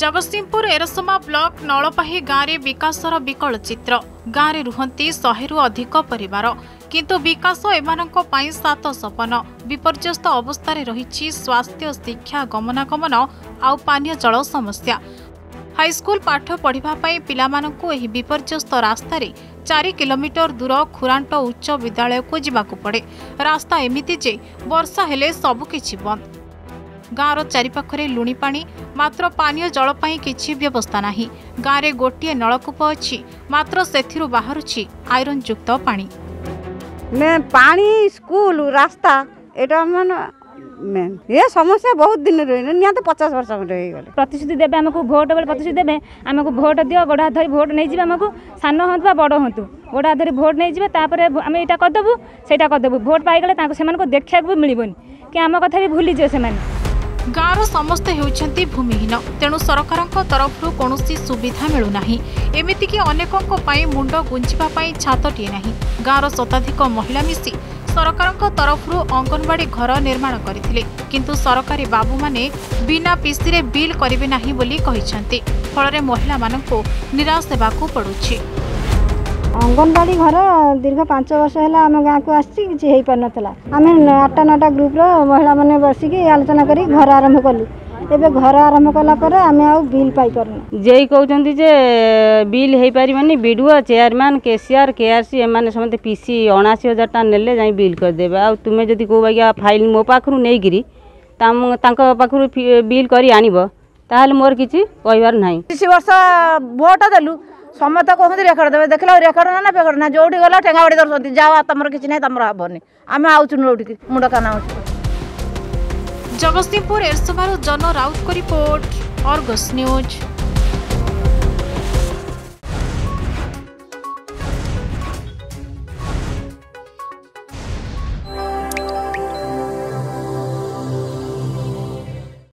Jagatsinghpur Erasama block ନଳପାହି ଗାଁରେ ବିକାଶର ବିକଳ ଚିତ୍ର। ଗାଁରେ ରୁହନ୍ତି ଶହେରୁ ଅଧିକ ପରିବାର। କିନ୍ତୁ ବିକାଶ ଏମାନଙ୍କ ପାଇଁ ସାତ ସପନ। ବିପର୍ଯ୍ୟସ୍ତ ଅବସ୍ଥାରେ ରହିଛି ସ୍ୱାସ୍ଥ୍ୟ ଶିକ୍ଷା ଗମନାଗମନ ଆଉ ପାନୀୟ ଜଳ ସମସ୍ୟା। ହାଇସ୍କୁଲ ପାଠ ପଢ଼ିବା ପାଇଁ ପିଲାମାନଙ୍କୁ ଏହି ବିପର୍ଯ୍ୟସ୍ତ ରାସ୍ତାରେ ଚାରି କିଲୋମିଟର ଦୂର ଖୁରାଣ୍ଟ ଉଚ୍ଚ ବିଦ୍ୟାଳୟକୁ ଯିବାକୁ ପଡ଼େ। ରାସ୍ତା ଏମିତି ଯେ ବର୍ଷା ହେଲେ ସବୁକିଛି ବନ୍ଦ। ଗାଁର ଚାରିପାଖରେ ଲୁଣି ପାଣି ମାତ୍ର ପାନୀୟ ଜଳ ପାଇଁ କିଛି ବ୍ୟବସ୍ଥା ନାହିଁ। ଗାଁରେ ଗୋଟିଏ ନଳକୂପ ଅଛି ମାତ୍ର ସେଥିରୁ ବାହାରୁଛି ଆଇରନ୍ ଯୁକ୍ତ ପାଣି ପାଣି ସ୍କୁଲ ରାସ୍ତା ଏଇଟା ମାନେ ମେନ୍ ଏ ସମସ୍ୟା ବହୁତ ଦିନ ରହିଲେ ନିହାତି ପଚାଶ ବର୍ଷ ଖଣ୍ଡେ ହେଇଗଲେ ପ୍ରତିଶ୍ରୁତି ଦେବେ ଆମକୁ ଭୋଟ ବେଳେ ପ୍ରତିଶ୍ରୁତି ଦେବେ ଆମକୁ ଭୋଟ ଦିଅ ଗୋଡ଼ ହାତ ଧରି ଭୋଟ ନେଇଯିବେ ଆମକୁ ସାନ ହୁଅନ୍ତୁ ବା ବଡ଼ ହୁଅନ୍ତୁ ଗୋଡ଼ ହାତ ଧରି ଭୋଟ ନେଇଯିବେ ତାପରେ ଆମେ ଏଇଟା କରିଦେବୁ ସେଇଟା କରିଦେବୁ ଭୋଟ ପାଇଗଲେ ତାଙ୍କୁ ସେମାନଙ୍କୁ ଦେଖିବାକୁ ବି ମିଳିବନି କି ଆମ କଥା ବି ଭୁଲିଯିବେ ସେମାନେ। ଗାଁର ସମସ୍ତେ ହେଉଛନ୍ତି ଭୂମିହୀନ। ତେଣୁ ସରକାରଙ୍କ ତରଫରୁ କୌଣସି ସୁବିଧା ମିଳୁନାହିଁ। ଏମିତିକି ଅନେକଙ୍କ ପାଇଁ ମୁଣ୍ଡ ଗୁଞ୍ଜିବା ପାଇଁ ଛାତଟିଏ ନାହିଁ। ଗାଁର ଶତାଧିକ ମହିଳା ମିଶି ସରକାରଙ୍କ ତରଫରୁ ଅଙ୍ଗନବାଡି ଘର ନିର୍ମାଣ କରିଥିଲେ। କିନ୍ତୁ ସରକାରୀ ବାବୁମାନେ ବିନା ପିସିରେ ବିଲ୍ କରିବେ ନାହିଁ ବୋଲି କହିଛନ୍ତି। ଫଳରେ ମହିଳାମାନଙ୍କୁ ନିରାଶ ହେବାକୁ ପଡୁଛି। ଅଙ୍ଗନବାଡ଼ି ଘର ଦୀର୍ଘ ପାଞ୍ଚ ବର୍ଷ ହେଲା ଆମ ଗାଁକୁ ଆସିଛି କିଛି ହେଇପାରୁନଥିଲା ଆମେ ଆଠଟା ନଅଟା ଗ୍ରୁପ୍ର ମହିଳାମାନେ ବସିକି ଆଲୋଚନା କରି ଘର ଆରମ୍ଭ କଲୁ ଏବେ ଘର ଆରମ୍ଭ କଲା ପରେ ଆମେ ଆଉ ବିଲ୍ ପାଇପାରୁନୁ ଯେଇ କହୁଛନ୍ତି ଯେ ବିଲ୍ ହେଇପାରିବନି ବିଡିଓ ଚେୟାରମ୍ୟାନ୍ କେସିଆର କେଆରସି ଏମାନେ ସମସ୍ତେ ପିସି ଅଣାଅଶୀ ହଜାର ଟଙ୍କା ନେଲେ ଯାଇ ବିଲ୍ କରିଦେବେ ଆଉ ତୁମେ ଯଦି କେଉଁ ବାଗିଆ ଫାଇଲ୍ ମୋ ପାଖରୁ ନେଇକିରି ତାମ- ତାଙ୍କ ପାଖରୁ ଫି- ବିଲ୍ କରି ଆଣିବ ତାହେଲେ ମୋର କିଛି କହିବାର ନାହିଁ ତିରିଶ ବର୍ଷ ଭୋଟ ଦେଲୁ ସମସ୍ତେ କହୁଛନ୍ତି ରେକର୍ଡ ଦେବେ। ଦେଖିଲା ରେକର୍ଡ ନା ଫେକର୍ଡ ନା। ଯୋଉଠି ଗଲା ଠେଙ୍ଗା ବାଡ଼ି ଧରୁଛନ୍ତି। ଯାଅ ତମର କିଛି ନାହିଁ ତମର ହବନି। ଆମେ ଆଉଛୁ ଯୋଉଠିକି ମୁଣ୍ଡ କାନ ଆଉଛୁ ଜଗତସିଂହପୁର ଏରସମାରୁ ଜନ ରାଉତଙ୍କ ରିପୋର୍ଟ ଅର୍ଗସ୍ ନ୍ୟୁଜ୍।